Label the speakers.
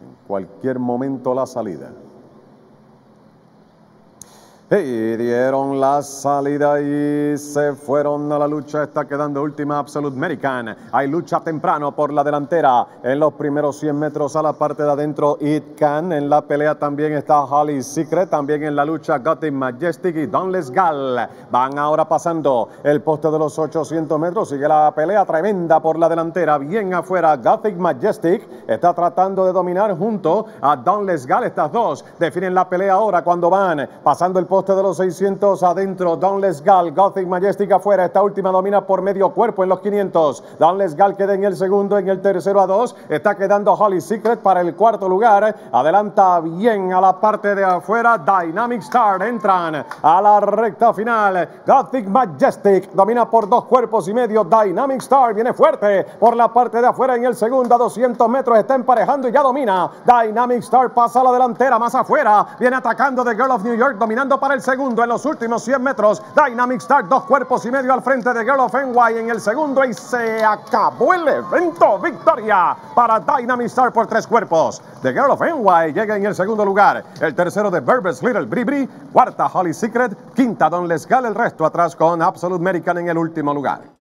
Speaker 1: En cualquier momento la salida. Y dieron la salida y se fueron a la lucha. Está quedando última Absolute American. Hay lucha temprano por la delantera. En los primeros 100 metros a la parte de adentro, It Can. En la pelea también está Holly Secret. También en la lucha, Gothic Majestic y Donless Gal. Van ahora pasando el poste de los 800 metros. Sigue la pelea tremenda por la delantera. Bien afuera, Gothic Majestic está tratando de dominar junto a Donless Gal. Estas dos definen la pelea ahora cuando van pasando el poste de los 600 adentro. Donless Gal, Gothic Majestic afuera. Esta última domina por medio cuerpo en los 500. Donless Gal queda en el segundo, en el tercero a dos. Está quedando Holly Secret para el cuarto lugar. Adelanta bien a la parte de afuera. Dynamic Star entran a la recta final. Gothic Majestic domina por dos cuerpos y medio. Dynamic Star viene fuerte por la parte de afuera en el segundo a 200 metros. Está emparejando y ya domina. Dynamic Star pasa a la delantera más afuera. Viene atacando The Girl of New York dominando para el segundo en los últimos 100 metros. Dynamic Star, dos cuerpos y medio al frente de Girl of NY en el segundo y se acabó el evento. Victoria para Dynamic Star por tres cuerpos. The Girl of NY llega en el segundo lugar. El tercero de Berbers Little Bribri. Cuarta Holly Secret. Quinta Don Lesgal. El resto atrás con Absolute American en el último lugar.